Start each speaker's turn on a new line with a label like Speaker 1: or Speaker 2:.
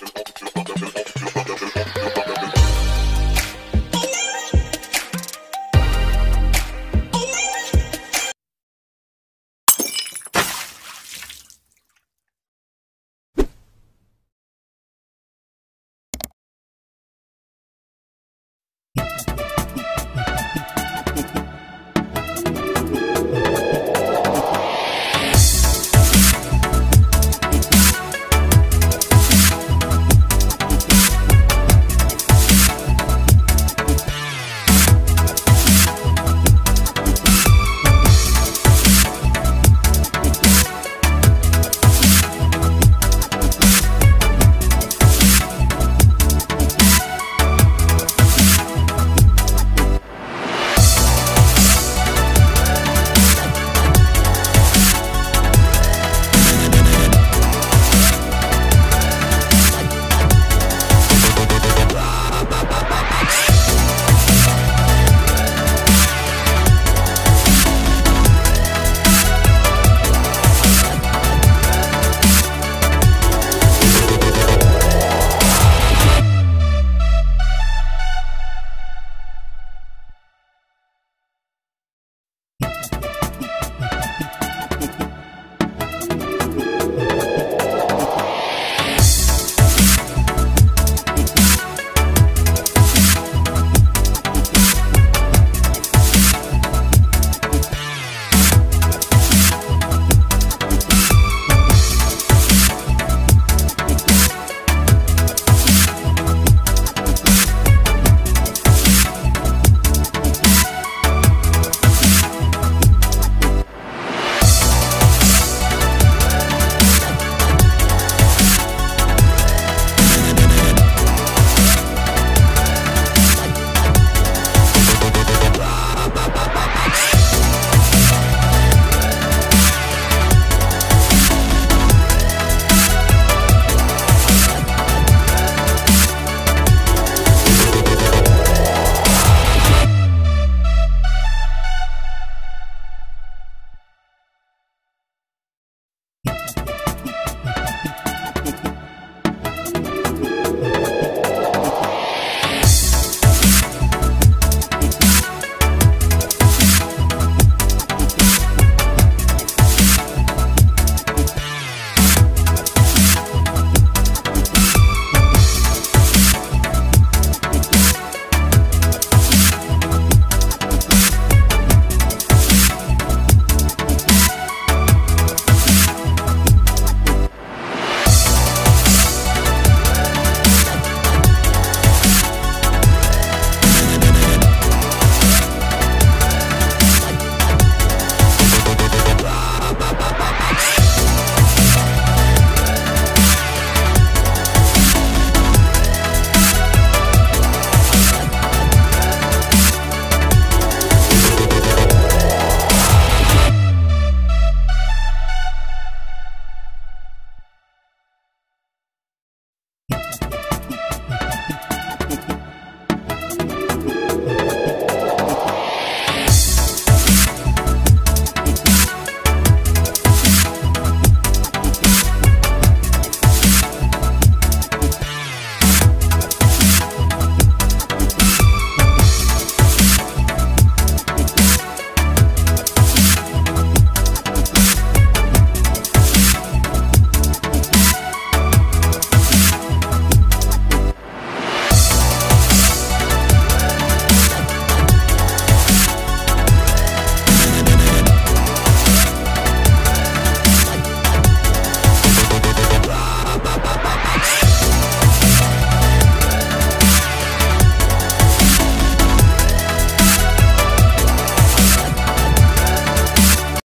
Speaker 1: All the